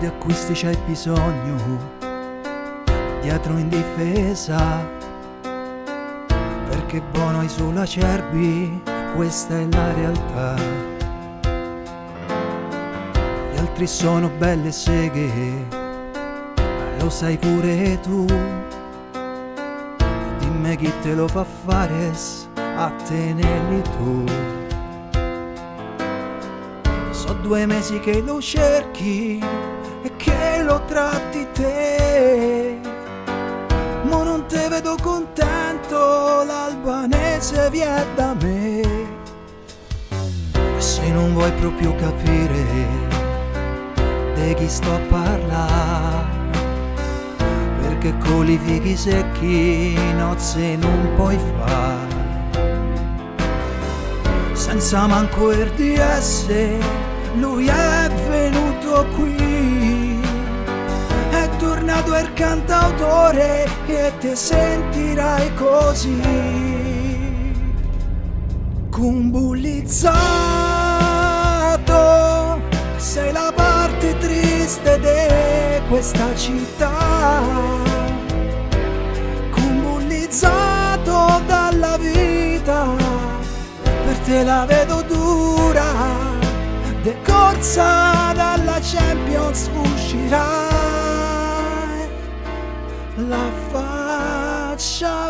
di acquisti c'hai bisogno, dietro in difesa, perché buono hai solo acerbi, questa è la realtà. Gli altri sono belle seghe, lo sai pure tu. Dimmi chi te lo fa fare a tenerli tu. So due mesi che lo cerchi e che lo tratti te. Ma non te vedo contento, l'albanese viene da me. E se non vuoi proprio capire di chi sto a parlare, perché con i fichi secchi nozze non puoi fare. Senza manco il DS, lui è venuto qui. Il cantautore e te sentirai così. Cumbullizzato, sei la parte triste di questa città. Cumbullizzato dalla vita, per te la vedo dura, decorsa dalla Champions uscirai,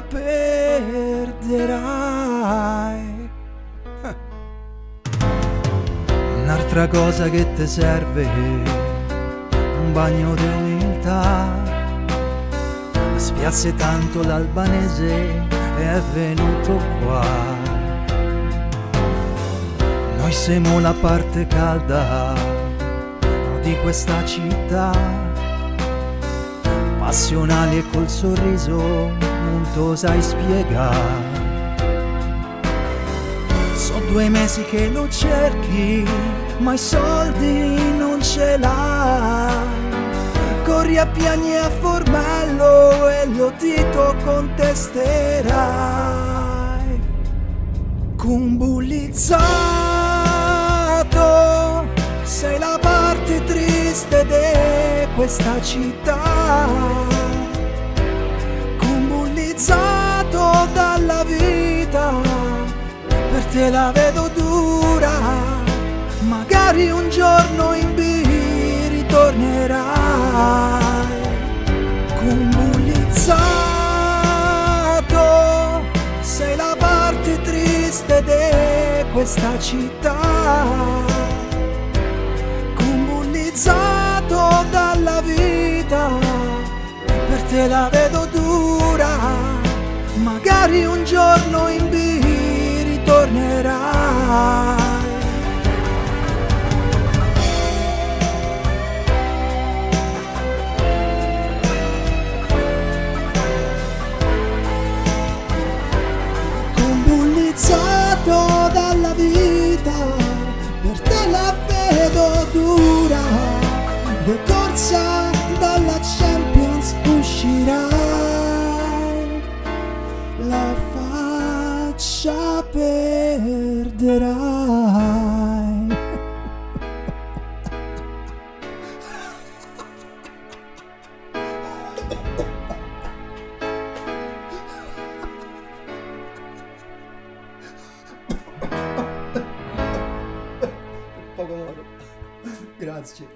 perderai. Un'altra cosa che ti serve, un bagno di umiltà. Spiazze tanto l'albanese è venuto qua. Noi siamo la parte calda di questa città. Passionali e col sorriso non tu sai spiegare. So due mesi che lo cerchi, ma i soldi non ce l'hai. Corri a piani a formello e lo dito contesterai. Cumbullizzato, sei la parte triste di questa città. Te la vedo dura, magari un giorno in B ritornerai. Cumbullizzato, sei la parte triste di questa città. Cumbullizzato dalla vita, per te la vedo dura, magari un giorno in B ritornerai. Conbullizzato dalla vita, per te la vedo dura, decorsa dalla Champions uscirai, la did I? Grazie.